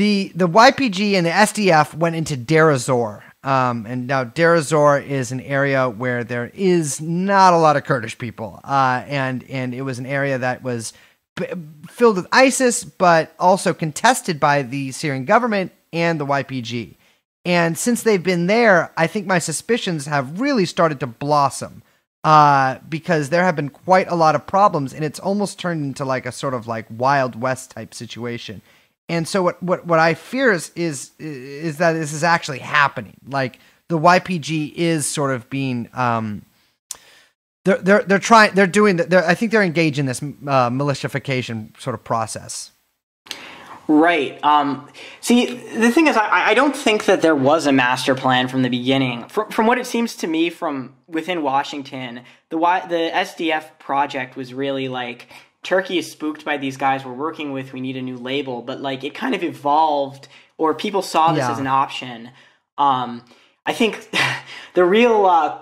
the the YPG and the SDF went into Deir ez-Zor. Um, and now Deir ez-Zor is an area where there is not a lot of Kurdish people, uh, and and it was an area that was filled with ISIS, but also contested by the Syrian government and the YPG. And since they've been there, I think my suspicions have really started to blossom uh, because there have been quite a lot of problems, and it's almost turned into like a sort of like Wild West type situation. And so what what what I fear is is is that this is actually happening. Like the YPG is sort of being um, they're they're they're trying they're doing they're, I think they're engaged in this uh, militiafication sort of process. Right. Um, see, the thing is, I, I don't think that there was a master plan from the beginning. From, from what it seems to me from within Washington, the the SDF project was really like Turkey is spooked by these guys we're working with. We need a new label, but like it kind of evolved, or people saw this yeah. as an option. Um, I think the real, uh,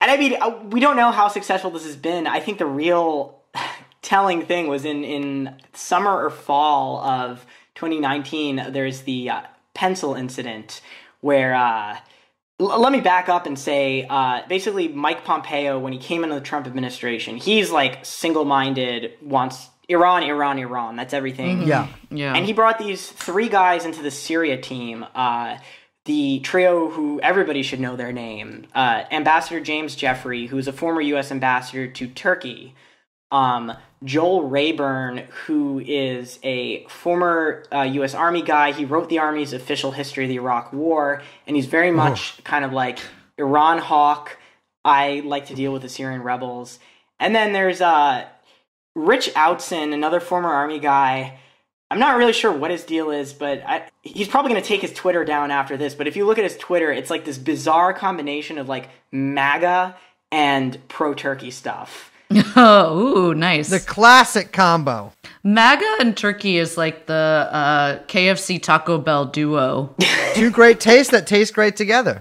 and I mean, uh, we don't know how successful this has been. I think the real telling thing was in in summer or fall of 2019, there's the uh, pencil incident where. Uh, l- let me back up and say, uh, basically, Mike Pompeo, when he came into the Trump administration, he's like single-minded, wants Iran, Iran, Iran. That's everything. Mm-hmm. Yeah, yeah. And he brought these three guys into the Syria team. Uh, the trio who everybody should know their name uh, Ambassador James Jeffrey, who's a former U.S. ambassador to Turkey, um, Joel Rayburn, who is a former uh, U.S. Army guy. He wrote the Army's official history of the Iraq War, and he's very much oh. kind of like Iran hawk. I like to deal with the Syrian rebels. And then there's uh, Rich Outzen, another former Army guy. I'm not really sure what his deal is, but I, he's probably going to take his Twitter down after this. But if you look at his Twitter, it's like this bizarre combination of like MAGA and pro Turkey stuff. Oh, ooh, nice. The classic combo. MAGA and turkey is like the uh, KFC Taco Bell duo. Two great tastes that taste great together.